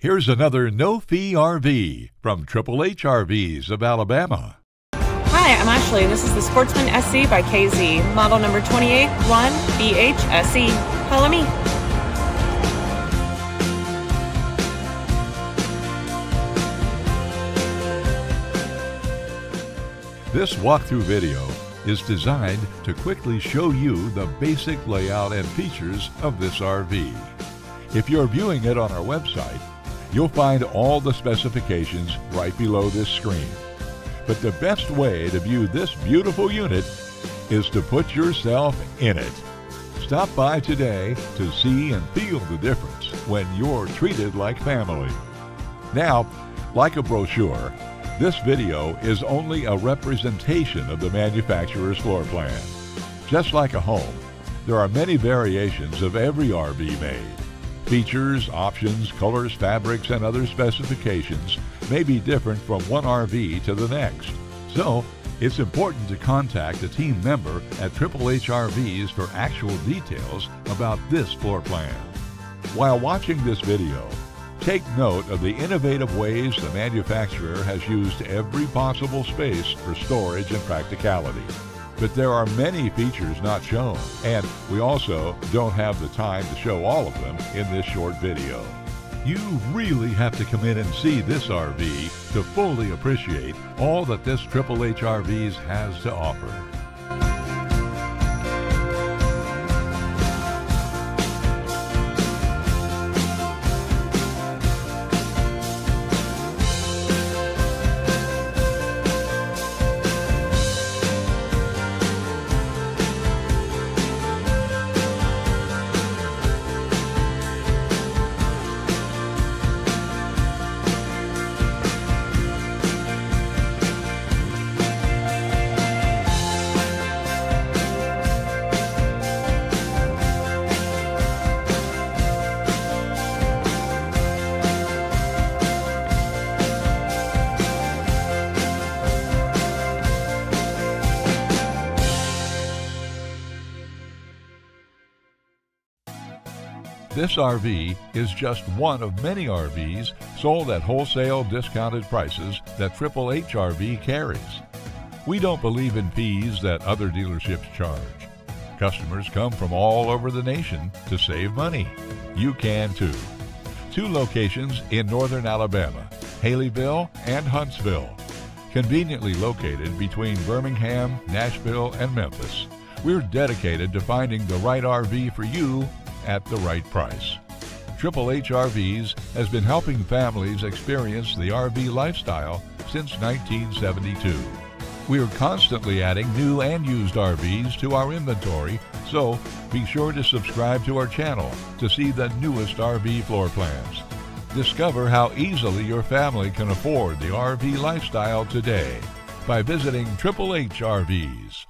Here's another no fee RV from Triple H RVs of Alabama. Hi, I'm Ashley. This is the Sportsmen SE by KZ, model number 281BHSE. Follow me. This walkthrough video is designed to quickly show you the basic layout and features of this RV. If you're viewing it on our website, you'll find all the specifications right below this screen. But the best way to view this beautiful unit is to put yourself in it. Stop by today to see and feel the difference when you're treated like family. Now, like a brochure, this video is only a representation of the manufacturer's floor plan. Just like a home, there are many variations of every RV made. Features, options, colors, fabrics, and other specifications may be different from one RV to the next. So, it's important to contact a team member at Triple H RVs for actual details about this floor plan. While watching this video, take note of the innovative ways the manufacturer has used every possible space for storage and practicality. But there are many features not shown, and we also don't have the time to show all of them in this short video. You really have to come in and see this RV to fully appreciate all that this Triple H RVs has to offer. This RV is just one of many RVs sold at wholesale discounted prices that Triple H RV carries. We don't believe in fees that other dealerships charge. Customers come from all over the nation to save money. You can too. Two locations in northern Alabama, Haleyville and Huntsville. Conveniently located between Birmingham, Nashville, and Memphis, we're dedicated to finding the right RV for you at the right price. Triple H RVs has been helping families experience the RV lifestyle since 1972. We are constantly adding new and used RVs to our inventory, so be sure to subscribe to our channel to see the newest RV floor plans. Discover how easily your family can afford the RV lifestyle today by visiting Triple H RVs.